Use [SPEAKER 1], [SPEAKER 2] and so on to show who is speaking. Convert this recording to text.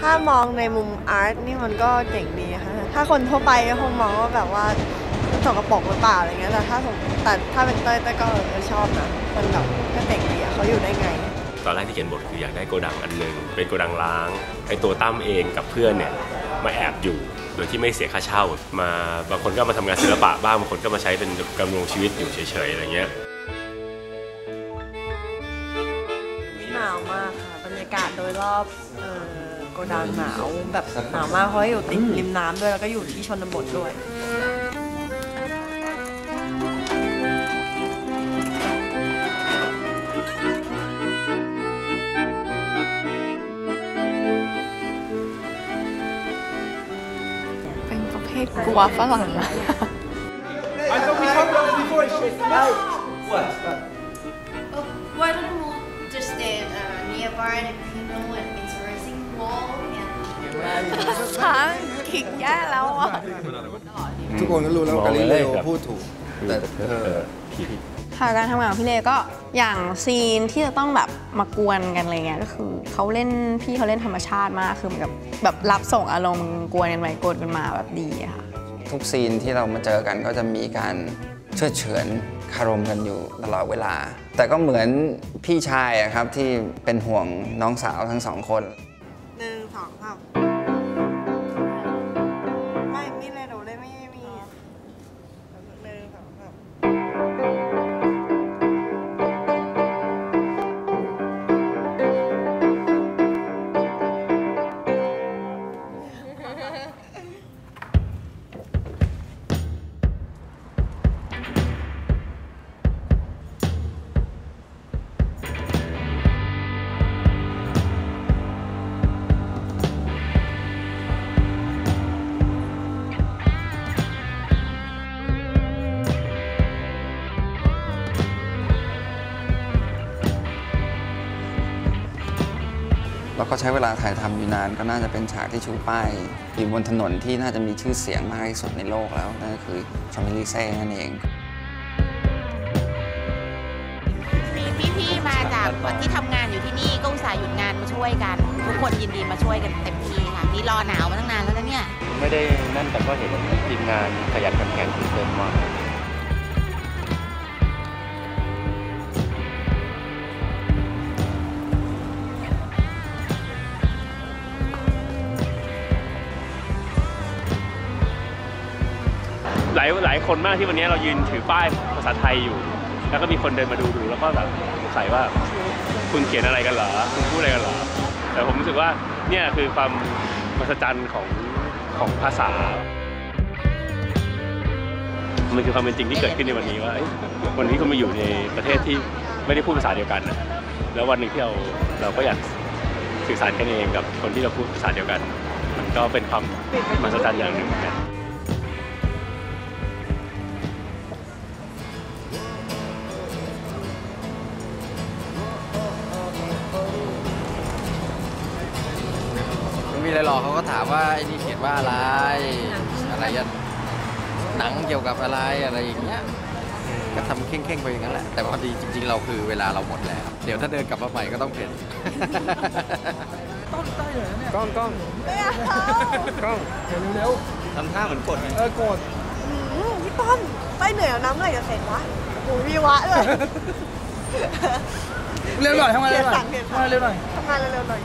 [SPEAKER 1] ถ้ามองในมุมอาร์ตนี่มันก็เจ๋งดีค่ะ ถ้าคนทั่วไปก็คงมองว่าแบบว่าสกปรกหรือเปล่าอะไรเงี้ย แต่ถ้าสมแต่ถ้าเป็นเต้ยเต้ยก็ชอบนะ มันแบบก็เจ๋งดีอะเขาอยู่ได้ไง
[SPEAKER 2] ตอนแรกที่เขียนบทคืออยากได้โกดังอันหนึ่งเป็นโกดังล้างไอตัวตั้มเองกับเพื่อนเนี่ยมาแอบอยู่โดยที่ไม่เสียค่าเช่า มาบางคนก็มาทำงานศิลปะบ้างบางคนก็มาใช้เป็นกำรงชีวิตอยู่เฉยๆอะไรเงี้ยา
[SPEAKER 1] วมากค่ะ บรรยากาศโดยรอบเอ่อโกดังหนาวแบบหนาวมากเพราะอยู่ติดริมน้ำด้วยแล้วก็อยู่ที่ชนบทด้วย
[SPEAKER 3] เป็นประเภทกลัวฝรั่งนะ
[SPEAKER 4] I thought we talked about this before. What?
[SPEAKER 5] Uh, nearby the Pinot and interesting wall and
[SPEAKER 3] ช้างขิงแย่แล้วอะ
[SPEAKER 6] ทุกคนก็รู้แล้วกาลิเลโอ
[SPEAKER 2] เลย
[SPEAKER 6] พูดถูก แต่เธอ
[SPEAKER 3] ค่ะการทำงานของพี่เลก็อย่างซีนที่จะต้องแบบมากวนกันอะไรเงี้ยก็คือเขาเล่นพี่เขาเล่นธรรมชาติมากคือเหมือนกับแบบรับส่งอารมณ์กวนกันไปกวนกันมาแบบดีอะค่ะ
[SPEAKER 7] ทุกซีนที่เรามาเจอกันก็จะมีการเชื่อดเฉือน คารมกันอยู่ตลอดเวลา แต่ก็เหมือนพี่ชายครับที่เป็นห่วงน้องสาวทั้งสองคน
[SPEAKER 1] หนึ่งสองสามไม่
[SPEAKER 7] เราก็ใช้เวลาถ่ายทำอยู่นานก็น่าจะเป็นฉากที่ชูป้ายอยู่บนถนนที่น่าจะมีชื่อเสียงมากที่สุดในโลกแล้วนั่นก็คือชอมเปลีเซ่นั่นเอง
[SPEAKER 8] มีพี่ๆมาจากที่ทำงานอยู่ที่นี่ก็อุตส่าห์หยุดงานมาช่วยกัน ทุกคนยินดีมาช่วยกันเต็มที่ค่ะนี่รอหนาวมาตั้งนานแล้วนะเนี่ย
[SPEAKER 2] ไม่ได้นั่นแต่ก็เห็นทีมงานขยันขันแข็งเติมมา หลายหลายคนมากที่วันนี้เรายืนถือป้ายภาษาไทยอยู่ แล้วก็มีคนเดินมาดูดูแล้วก็แบบสงสัยว่าคุณเขียนอะไรกันเหรอคุณพูดอะไรกันเหรอแต่ผมรู้สึกว่าเนี่ยคือความมหัศจรรย์ของของภาษา มันคือความเป็นจริงที่เกิดขึ้นในวันนี้ว่าเอ้ยวันนี้คุณมาอยู่ในประเทศที่ไม่ได้พูดภาษาเดียวกันนะแล้ววันหนึ่งที่เราเราก็อยากสื่อสารกันเองกับคนที่เราพูดภาษาเดียวกัน มันก็เป็นความมหัศจรรย์อย่างหนึ่งเหมือนกัน
[SPEAKER 9] ไม่มีอะไรหรอกเขาก็ถามว่าไอ้นี่เขียนว่าอะไร อะไรอะหนังเกี่ยวกับอะไรอะไรอย่างเงี้ยก็ทำเข่งๆไปอย่างนั้นแหละ แต่พอดีจริง ๆ เราคือเวลาเราหมดแล้ว เดี๋ยวถ้าเดินกลับมาใหม่ก็ต้องเพ่น
[SPEAKER 6] กล้องกล้องกล้องเร็ว
[SPEAKER 9] ทำท่าเหมือนกดไง
[SPEAKER 6] ๆเออกด
[SPEAKER 1] อืมพี่ต้นใต้เหนื่อยแล้วน้ำไหลจะเสร็จวะโอ้ยวิวะเลย
[SPEAKER 6] เร็วหน่อยทำไง
[SPEAKER 1] เปลี่
[SPEAKER 6] เร็
[SPEAKER 1] ยน
[SPEAKER 6] วหน่
[SPEAKER 1] สั่
[SPEAKER 6] อย
[SPEAKER 1] งเปลี่ยน
[SPEAKER 6] ทำไงเร็วหน่อย
[SPEAKER 1] ทำงานเร็วๆหน่อย